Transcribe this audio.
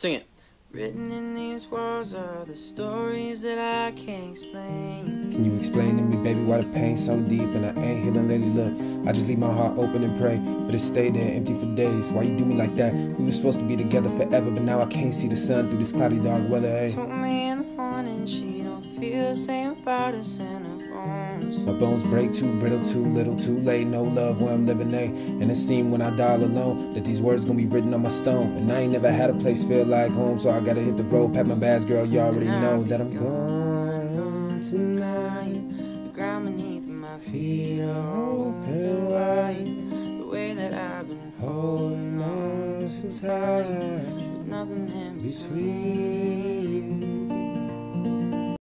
Sing it. Written in these words are the stories that I can't explain. Can you explain to me, baby, why the pain's so deep and I ain't healing lately? Look, I just leave my heart open and pray, but it stayed there empty for days. Why you do me like that? We were supposed to be together forever, but now I can't see the sun through this cloudy dark weather. Hey. Told me in the morning she don't feel the same about us in her bones. My bones break too brittle, too little, too late. No love where I'm living, eh? And it seemed when I die alone that these words gonna be written on my stone. And I ain't never had a place feel like home, so I gotta hit the road, pack my bags, girl. You already know that I'm gone home tonight. The ground beneath my feet are open wide. The way that I've been Holding on too tight with nothing in between